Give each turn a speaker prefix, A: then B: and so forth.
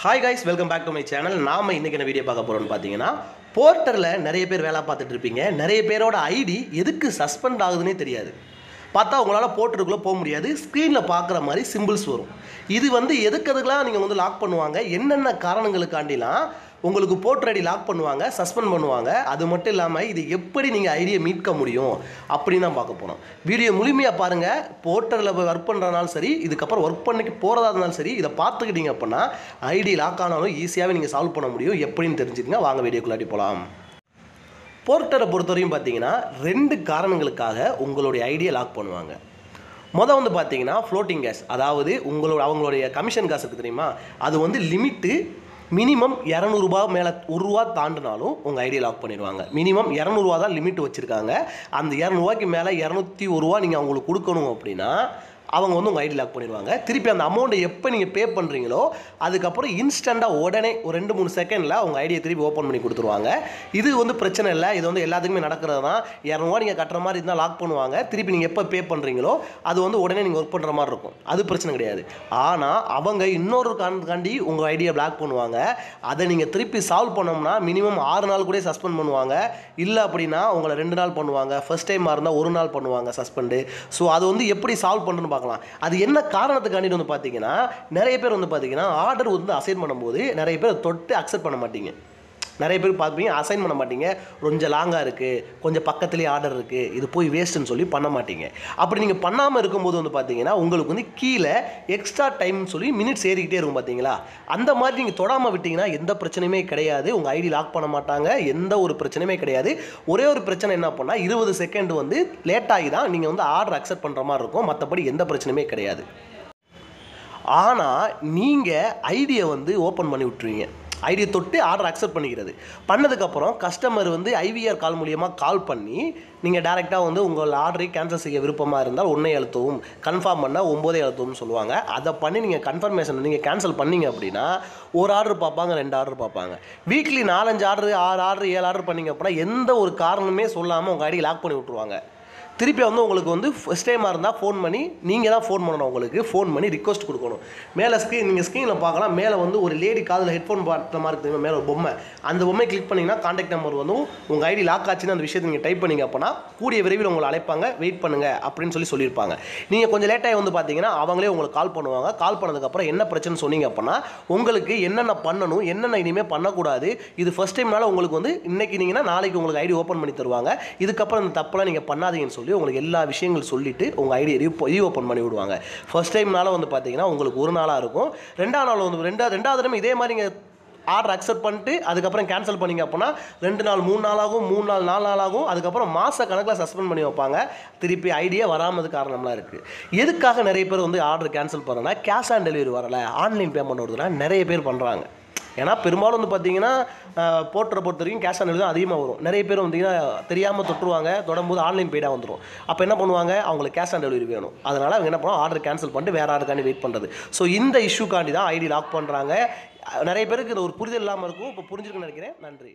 A: Hi guys welcome back to my channel நாம இன்றைக்கி என்ன வீடியோ பார்க்க போகிறோம்னு பார்த்தீங்கன்னா போர்ட்டரில் நிறைய பேர் வேலை பார்த்துட்டு இருப்பீங்க. நிறைய பேரோட ஐடி எதுக்கு சஸ்பெண்ட் ஆகுதுன்னே தெரியாது. பார்த்தா உங்களால் போர்ட்டருக்குள்ளே போக முடியாது. ஸ்க்ரீனில் பார்க்குற மாதிரி சிம்பிள்ஸ் வரும். இது வந்து எதுக்கு அதுக்கெலாம் நீங்கள் வந்து லாக் பண்ணுவாங்க? என்னென்ன காரணங்களுக்காண்டிலாம் உங்களுக்கு போர்ட்டர் ஐடி லாக் பண்ணுவாங்க சஸ்பெண்ட் பண்ணுவாங்க. அது மட்டும் இல்லாமல் இது எப்படி நீங்கள் ஐடியை மீட்க முடியும் அப்படின்னு தான் பார்க்க போகிறோம் வீடியோ முழுமையாக பாருங்கள் போர்ட்டரில் போய் ஒர்க் பண்ணுறதுனாலும் சரி இதுக்கப்புறம் ஒர்க் பண்ணிக்கு போகிறதா இருந்தாலும் சரி இதை பார்த்துக்கிட்டீங்க அப்படின்னா ஐடி லாக் ஆனாலும் ஈஸியாகவே நீங்கள் சால்வ் பண்ண முடியும். எப்படின்னு தெரிஞ்சுக்கங்க. வாங்க வீடியோக்குள்ளாடி போகலாம் போர்ட்டரை பொறுத்தவரையும் பார்த்தீங்கன்னா ரெண்டு காரணங்களுக்காக உங்களுடைய ஐடியை லாக் பண்ணுவாங்க. மொதல் வந்து பார்த்தீங்கன்னா ஃப்ளோட்டிங் கேஸ் அதாவது உங்களோட அவங்களுடைய கமிஷன் காசு இருக்குது தெரியுமா? அது வந்து லிமிட்டு மினிமம் இரநூறுபா மேலே ஒரு ரூபா தாண்டினாலும் உங்கள் ஐடியை லாக் பண்ணிடுவாங்க. மினிமம் இரநூறுவா தான் லிமிட் வச்சுருக்காங்க. அந்த இரநூறுவாய்க்கு மேலே இரநூத்தி ஒரு ரூபா நீங்கள் அவங்களுக்கு கொடுக்கணும் அப்படின்னா அவங்க வந்து உங்கள் ஐடி லாக் பண்ணிடுவாங்க. திருப்பி அந்த அமௌண்ட்டை எப்போ நீங்கள் பே பண்ணுறீங்களோ அதுக்கப்புறம் இன்ஸ்டண்ட்டாக உடனே ஒரு ரெண்டு மூணு செகண்டில் உங்கள் ஐடியை திருப்பி ஓப்பன் பண்ணி கொடுத்துருவாங்க. இது வந்து பிரச்சனை இல்லை. இது வந்து எல்லாத்துக்குமே நடக்கிறது தான். இரநூறுவா நீங்கள் கட்டுற மாதிரி இருந்தால் லாக் பண்ணுவாங்க. திருப்பி நீங்கள் எப்போ பே பண்ணுறீங்களோ அது வந்து உடனே நீங்கள் ஒர்க் பண்ணுற மாதிரி இருக்கும். அது பிரச்சனை கிடையாது. ஆனால் அவங்க இன்னொரு காரணத்துக்காண்டி உங்கள் ஐடியை பிளாக் பண்ணுவாங்க. அதை நீங்கள் திருப்பி சால்வ் பண்ணோம்னா மினிமம் ஆறு நாள் கூட சஸ்பெண்ட் பண்ணுவாங்க. இல்லை அப்படின்னா உங்களை ரெண்டு நாள் பண்ணுவாங்க. ஃபர்ஸ்ட் டைமாக இருந்தால் ஒரு நாள் பண்ணுவாங்க சஸ்பெண்டு ஸோ அது வந்து எப்படி சால்வ் பண்ணுறேன்னு பார்க்கலாம். அது என்ன காரணத்துக்காண்டி வந்து பார்த்தீங்கன்னா நிறைய பேர் வந்து பார்த்தீங்கன்னா ஆர்டர் வந்து அசைன் பண்ணும்போது நிறைய பேர் தொட்டு அக்செப்ட் பண்ண மாட்டீங்க. நிறைய பேர் பார்ப்பீங்க அசைன் பண்ண மாட்டீங்க? கொஞ்சம் லாங்காக இருக்குது கொஞ்சம் பக்கத்துலேயே ஆர்டர் இருக்குது இது போய் வேஸ்ட்டுன்னு சொல்லி பண்ண மாட்டீங்க. அப்படி நீங்கள் பண்ணாமல் இருக்கும்போது வந்து பார்த்தீங்கன்னா உங்களுக்கு வந்து கீழே எக்ஸ்ட்ரா டைம்னு சொல்லி மினிட்ஸ் ஏறிக்கிட்டே இருக்கும் பார்த்தீங்களா? அந்த மாதிரி நீங்கள் தொடாமல் விட்டீங்கன்னா எந்த பிரச்சனையுமே கிடையாது. உங்கள் ஐடி லாக் பண்ண மாட்டாங்க. எந்த ஒரு பிரச்சனையுமே கிடையாது. ஒரே ஒரு பிரச்சனை என்ன பண்ணால் இருபது செகண்ட் வந்து லேட் ஆகி தான் நீங்கள் வந்து ஆர்டர் அக்செப்ட் பண்ணுற மாதிரி இருக்கும். மற்றபடி எந்த பிரச்சனையுமே கிடையாது. ஆனால் நீங்கள் ஐடியை வந்து ஓப்பன் பண்ணி விட்ருவீங்க ஐடியை தொட்டு ஆர்டர் அக்செப்ட் பண்ணிக்கிறது. பண்ணதுக்கப்புறம் கஸ்டமர் வந்து ஐவிஆர் கால் மூலியமாக கால் பண்ணி நீங்கள் டேரெக்டாக வந்து உங்கள் ஆர்டரை கேன்சல் செய்ய விருப்பமாக இருந்தால் ஒன்றை எழுத்தவும் கன்ஃபார்ம் பண்ணால் ஒம்போதே எழுத்தவும் சொல்லுவாங்க. அதை பண்ணி நீங்கள் கன்ஃபர்மேஷன் நீங்கள் கேன்சல் பண்ணீங்க அப்படின்னா ஒரு ஆர்டர் பார்ப்பாங்க ரெண்டு ஆர்டர் பார்ப்பாங்க. வீக்லி நாலஞ்சு ஆர்டர் ஆறு ஆர்டர் ஏழு ஆர்டர் பண்ணீங்க அப்படின்னா எந்த ஒரு காரணமே சொல்லாமல் உங்கள் ஐடி லாக் பண்ணி விட்ருவாங்க திருப்பி வந்து உங்களுக்கு வந்து ஃபஸ்ட் டைமாக இருந்தால் ஃபோன் பண்ணி நீங்கள் தான் ஃபோன் பண்ணணும் உங்களுக்கு. ஃபோன் பண்ணி ரிக்வஸ்ட் கொடுக்கணும். மேலே ஸ்க்ரீன் நீங்கள் ஸ்க்ரீனில் பார்க்கலாம். மேலே வந்து ஒரு லேடி காதில் ஹெட்ஃபோன் பார்த்த மாதிரி இருக்குது மேலே ஒரு பொம்மை. அந்த பொம்மை கிளிக் பண்ணிங்கன்னா காண்டாக்ட் நம்பர் வந்து உங்கள் ஐடி லாக் ஆச்சுன்னு அந்த விஷயத்தை நீங்கள் டைப் பண்ணிங்க அப்படின்னா கூடிய விரைவில் உங்களை அழைப்பாங்க. வெயிட் பண்ணுங்க அப்படின்னு சொல்லி சொல்லியிருப்பாங்க. நீங்கள் கொஞ்சம் லேட்டாகி வந்து பார்த்தீங்கன்னா அவங்களே உங்களுக்கு கால் பண்ணுவாங்க. கால் பண்ணதுக்கப்புறம் என்ன பிரச்சனை சொன்னீங்க அப்படின்னா உங்களுக்கு என்னென்ன பண்ணணும் என்னென்ன இனிமேல் பண்ணக்கூடாது இது ஃபஸ்ட் டைம்னால உங்களுக்கு வந்து இன்றைக்கி நீங்கன்னா நாளைக்கு உங்களுக்கு ஐடி ஓப்பன் பண்ணி தருவாங்க. இதுக்கப்புறம் இந்த தப்பெல்லாம் நீங்கள் பண்ணாதீங்கன்னு சொல்லி உங்களுக்கு எல்லா விஷயங்கள் சொல்லிவிட்டு உங்கள் ஐடியை ரீ ரீஓப்பன் பண்ணி விடுவாங்க. ஃபர்ஸ்ட் டைம்னால வந்து பார்த்தீங்கன்னா உங்களுக்கு ஒரு நாளாக இருக்கும். ரெண்டாவது நாள் வந்து ரெண்டா ரெண்டாவது டைம் இதே மாதிரி நீங்கள் ஆர்டர் அக்செப்ட் பண்ணிட்டு அதுக்கப்புறம் கேன்சல் பண்ணீங்க அப்படின்னா ரெண்டு நாள் மூணு நாளாகும் மூணு நாள் நாலு நாளாகும் அதுக்கப்புறம் மாத கணக்கில் சஸ்பெண்ட் பண்ணி வைப்பாங்க. திருப்பி ஐடியா வராமது காரணம்லாம் இருக்குது எதுக்காக நிறைய பேர் வந்து ஆர்டர் கேன்சல் பண்ணுறோன்னா கேஷ் ஆன் டெலிவரி வரல. ஆன்லைன் பேமெண்ட் வருதுன்னா நிறைய பேர் பண்ணுறாங்க ஏன்னா பெரும்பாலும் வந்து பார்த்தீங்கன்னா போட்டுற பொறுத்த வரைக்கும் கேஷ் ஆன் டெலிவரி தான் அதிகமாக வரும். நிறைய பேர் வந்தீங்கன்னா தெரியாமல் தொட்டுருவாங்க தொடரும்போது ஆன்லைன் பெய்டாக வந்துடும் அப்போ என்ன பண்ணுவாங்க? அவங்களுக்கு கேஷ் ஆன் டெலிவரி வேணும். அதனால் அவங்க என்ன பண்ணுவோம் ஆர்டர் கேன்சல் பண்ணிட்டு வேறு ஆர்டருக்காண்டி வெயிட் பண்ணுறது ஸோ இந்த இஷ்யூக்காண்டி தான் ஐடி லாக் பண்ணுறாங்க நிறைய பேருக்கு இது ஒரு புரிதல் இல்லாமல் இருக்கும். இப்போ புரிஞ்சிருக்குன்னு நினைக்கிறேன். நன்றி.